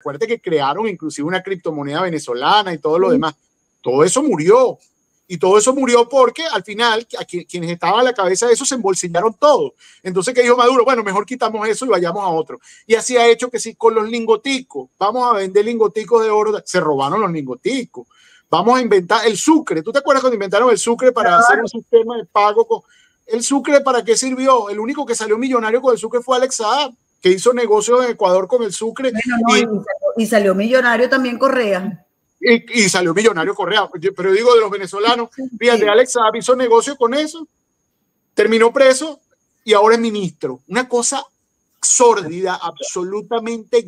Acuérdate que crearon inclusive una criptomoneda venezolana y todo lo demás. Todo eso murió. Y todo eso murió porque al final a quienes estaban a la cabeza de eso se embolsillaron todo. Entonces, ¿qué dijo Maduro? Bueno, mejor quitamos eso y vayamos a otro. Y así ha hecho que sí, con los lingoticos, vamos a vender lingoticos de oro, se robaron los lingoticos. Vamos a inventar el sucre. ¿Tú te acuerdas cuando inventaron el sucre para hacer un sistema de pago? Con... ¿El sucre para qué sirvió? El único que salió millonario con el sucre fue Alex Saab, que hizo negocios en Ecuador con el sucre. y, salió, millonario también Correa. Y, salió millonario Correa. Pero digo de los venezolanos, fíjate, Alex Saab hizo negocio con eso, terminó preso y ahora es ministro. Una cosa sórdida, absolutamente